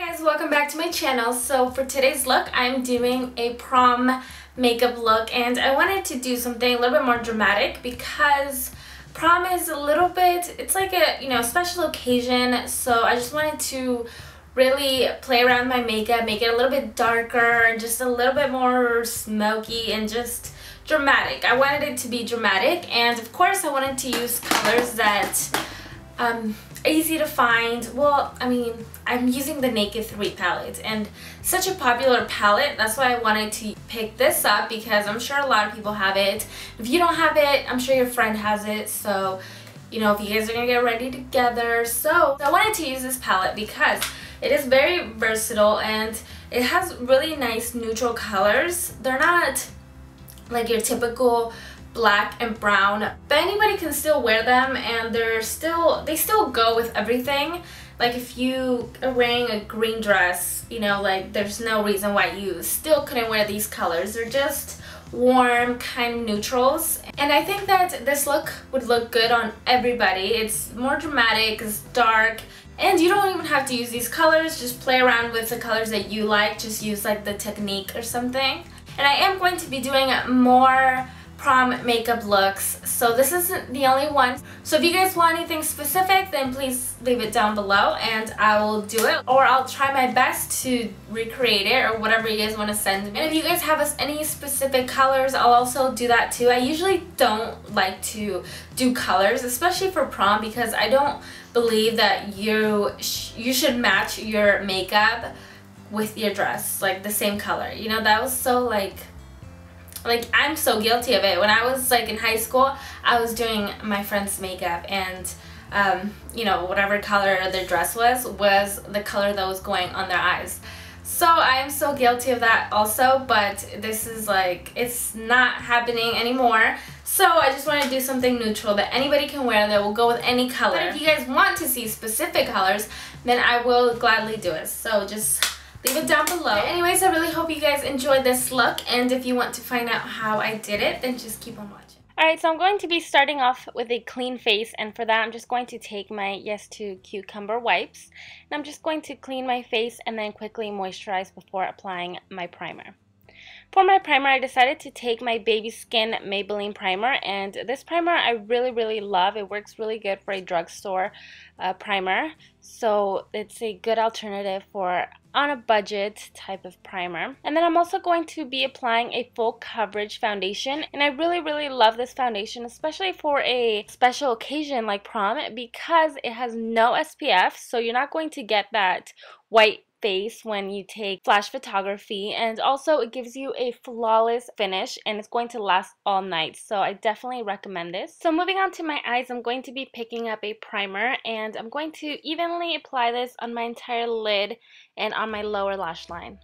guys, welcome back to my channel. So for today's look, I'm doing a prom makeup look and I wanted to do something a little bit more dramatic because prom is a little bit, it's like a, you know, special occasion. So I just wanted to really play around my makeup, make it a little bit darker and just a little bit more smoky and just dramatic. I wanted it to be dramatic and of course I wanted to use colors that um, easy to find. Well, I mean, I'm using the Naked 3 palette and such a popular palette. That's why I wanted to pick this up because I'm sure a lot of people have it. If you don't have it, I'm sure your friend has it. So, you know, if you guys are going to get ready together. So, I wanted to use this palette because it is very versatile and it has really nice neutral colors. They're not like your typical black and brown but anybody can still wear them and they're still they still go with everything. Like if you are wearing a green dress you know like there's no reason why you still couldn't wear these colors. They're just warm kind of neutrals. And I think that this look would look good on everybody. It's more dramatic it's dark and you don't even have to use these colors. Just play around with the colors that you like. Just use like the technique or something. And I am going to be doing more prom makeup looks. So this isn't the only one. So if you guys want anything specific, then please leave it down below and I will do it. Or I'll try my best to recreate it or whatever you guys want to send me. And if you guys have any specific colors, I'll also do that too. I usually don't like to do colors, especially for prom because I don't believe that you, sh you should match your makeup with your dress, like the same color. You know, that was so like like I'm so guilty of it. When I was like in high school, I was doing my friend's makeup and um, you know, whatever color their dress was, was the color that was going on their eyes. So I'm so guilty of that also, but this is like, it's not happening anymore. So I just want to do something neutral that anybody can wear that will go with any color. But if you guys want to see specific colors, then I will gladly do it. So just leave it down below. Anyways, I really hope you guys enjoyed this look and if you want to find out how I did it, then just keep on watching. Alright, so I'm going to be starting off with a clean face and for that I'm just going to take my Yes to Cucumber wipes and I'm just going to clean my face and then quickly moisturize before applying my primer. For my primer, I decided to take my Baby Skin Maybelline Primer, and this primer I really, really love. It works really good for a drugstore uh, primer, so it's a good alternative for on a budget type of primer. And then I'm also going to be applying a full coverage foundation, and I really, really love this foundation, especially for a special occasion like prom, because it has no SPF, so you're not going to get that white face when you take flash photography and also it gives you a flawless finish and it's going to last all night so I definitely recommend this. So moving on to my eyes I'm going to be picking up a primer and I'm going to evenly apply this on my entire lid and on my lower lash line.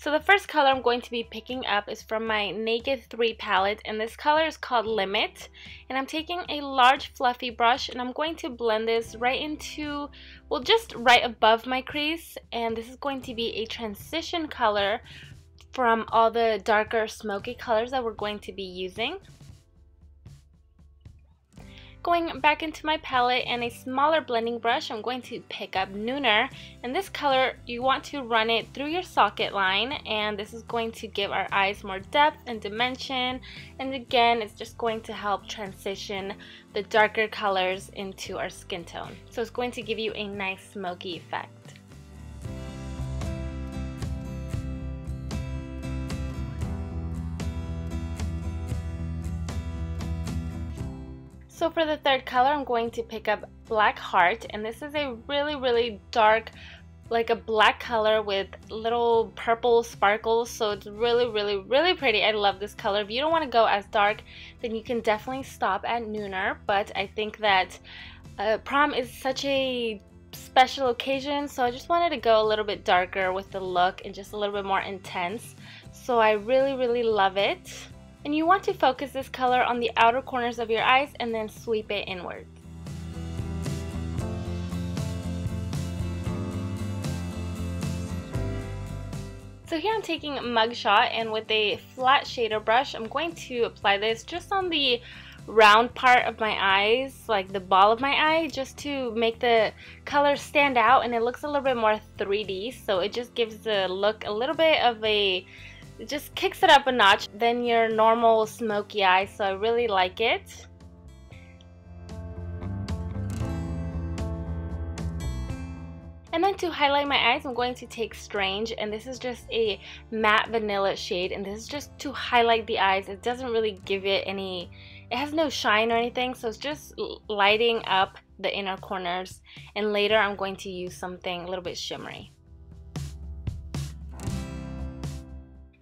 So the first color I'm going to be picking up is from my Naked 3 palette and this color is called Limit. And I'm taking a large fluffy brush and I'm going to blend this right into, well just right above my crease. And this is going to be a transition color from all the darker smoky colors that we're going to be using going back into my palette and a smaller blending brush, I'm going to pick up Nooner. And this color, you want to run it through your socket line and this is going to give our eyes more depth and dimension. And again, it's just going to help transition the darker colors into our skin tone. So it's going to give you a nice smoky effect. For the third color, I'm going to pick up Black Heart, and this is a really, really dark, like a black color with little purple sparkles, so it's really, really, really pretty. I love this color. If you don't want to go as dark, then you can definitely stop at Nooner, but I think that uh, prom is such a special occasion, so I just wanted to go a little bit darker with the look and just a little bit more intense. So I really, really love it. And you want to focus this color on the outer corners of your eyes and then sweep it inward. So here I'm taking Mugshot and with a flat shader brush, I'm going to apply this just on the round part of my eyes, like the ball of my eye, just to make the color stand out and it looks a little bit more 3D. So it just gives the look a little bit of a, it just kicks it up a notch than your normal smoky eye. So I really like it. And then to highlight my eyes, I'm going to take Strange, and this is just a matte vanilla shade, and this is just to highlight the eyes. It doesn't really give it any, it has no shine or anything, so it's just lighting up the inner corners, and later I'm going to use something a little bit shimmery.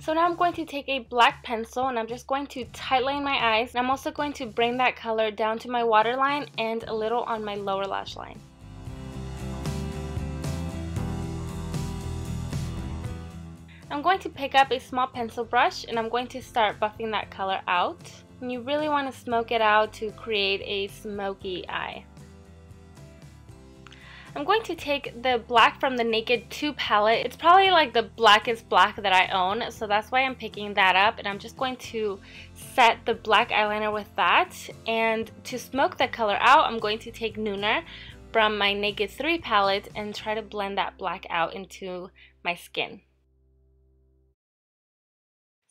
So now I'm going to take a black pencil and I'm just going to tightline my eyes. And I'm also going to bring that color down to my waterline and a little on my lower lash line. I'm going to pick up a small pencil brush and I'm going to start buffing that color out. And you really want to smoke it out to create a smoky eye. I'm going to take the black from the Naked 2 palette. It's probably like the blackest black that I own, so that's why I'm picking that up. And I'm just going to set the black eyeliner with that. And to smoke the color out, I'm going to take Nooner from my Naked 3 palette and try to blend that black out into my skin.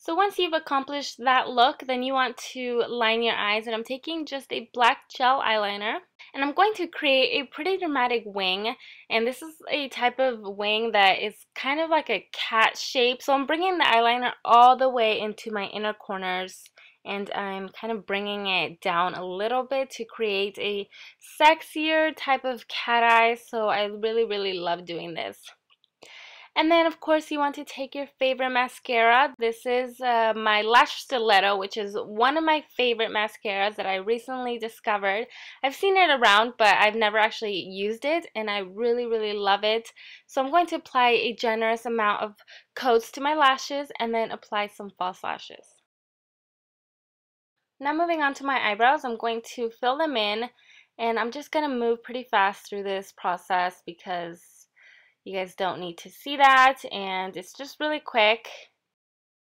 So once you've accomplished that look, then you want to line your eyes and I'm taking just a black gel eyeliner and I'm going to create a pretty dramatic wing and this is a type of wing that is kind of like a cat shape. So I'm bringing the eyeliner all the way into my inner corners and I'm kind of bringing it down a little bit to create a sexier type of cat eye. So I really, really love doing this. And then of course you want to take your favorite mascara. This is uh, my Lash Stiletto, which is one of my favorite mascaras that I recently discovered. I've seen it around, but I've never actually used it, and I really, really love it. So I'm going to apply a generous amount of coats to my lashes, and then apply some false lashes. Now moving on to my eyebrows, I'm going to fill them in, and I'm just going to move pretty fast through this process because you guys don't need to see that and it's just really quick.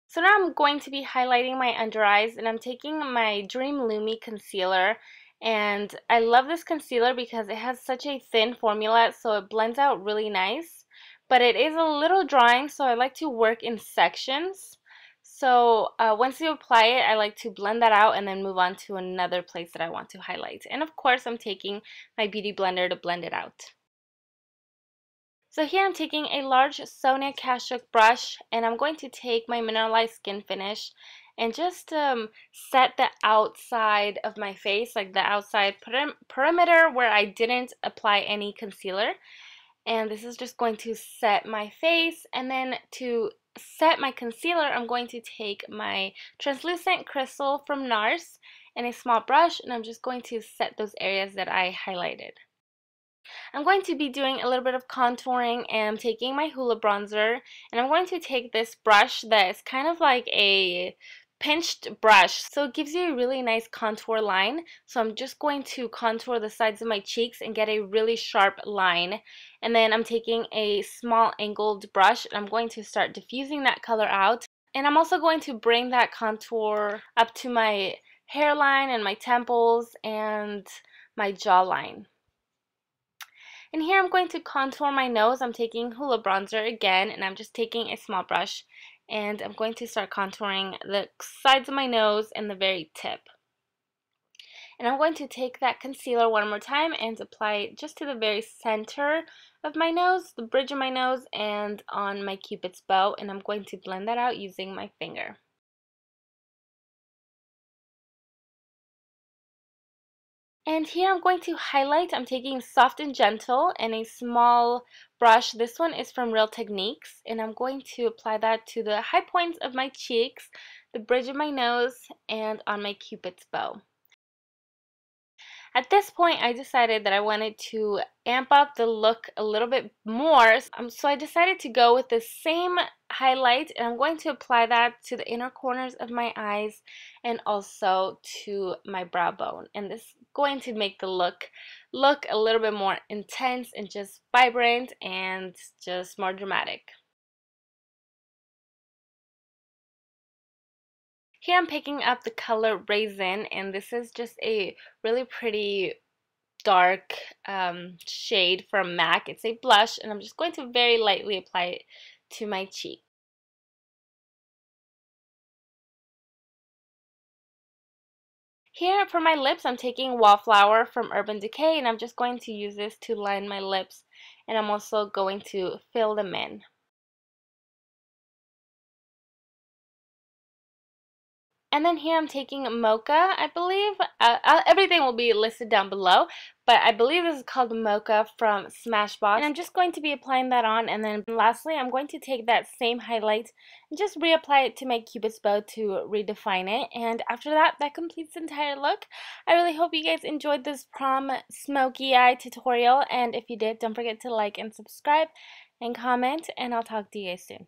So now I'm going to be highlighting my under eyes and I'm taking my Dream Lumi concealer and I love this concealer because it has such a thin formula so it blends out really nice but it is a little drying so I like to work in sections so uh, once you apply it I like to blend that out and then move on to another place that I want to highlight and of course I'm taking my beauty blender to blend it out. So here I'm taking a large Sonia Kashuk brush and I'm going to take my mineralized skin finish and just um, set the outside of my face, like the outside perim perimeter where I didn't apply any concealer. And this is just going to set my face and then to set my concealer, I'm going to take my translucent crystal from NARS and a small brush and I'm just going to set those areas that I highlighted. I'm going to be doing a little bit of contouring and I'm taking my Hoola bronzer and I'm going to take this brush that is kind of like a pinched brush so it gives you a really nice contour line so I'm just going to contour the sides of my cheeks and get a really sharp line and then I'm taking a small angled brush and I'm going to start diffusing that color out and I'm also going to bring that contour up to my hairline and my temples and my jawline. And here I'm going to contour my nose. I'm taking Hoola Bronzer again, and I'm just taking a small brush. And I'm going to start contouring the sides of my nose and the very tip. And I'm going to take that concealer one more time and apply it just to the very center of my nose, the bridge of my nose, and on my cupid's bow. And I'm going to blend that out using my finger. And here I'm going to highlight, I'm taking Soft and Gentle and a small brush. This one is from Real Techniques and I'm going to apply that to the high points of my cheeks, the bridge of my nose, and on my cupid's bow. At this point, I decided that I wanted to amp up the look a little bit more. Um, so I decided to go with the same highlight and I'm going to apply that to the inner corners of my eyes and also to my brow bone. And this is going to make the look look a little bit more intense and just vibrant and just more dramatic. Here I'm picking up the color Raisin and this is just a really pretty dark um, shade from MAC. It's a blush and I'm just going to very lightly apply it to my cheek. Here for my lips, I'm taking Wallflower from Urban Decay and I'm just going to use this to line my lips and I'm also going to fill them in. And then here I'm taking Mocha, I believe. Uh, uh, everything will be listed down below, but I believe this is called Mocha from Smashbox. And I'm just going to be applying that on, and then lastly, I'm going to take that same highlight and just reapply it to my Cupid's bow to redefine it. And after that, that completes the entire look. I really hope you guys enjoyed this prom smoky eye tutorial, and if you did, don't forget to like and subscribe and comment, and I'll talk to you guys soon.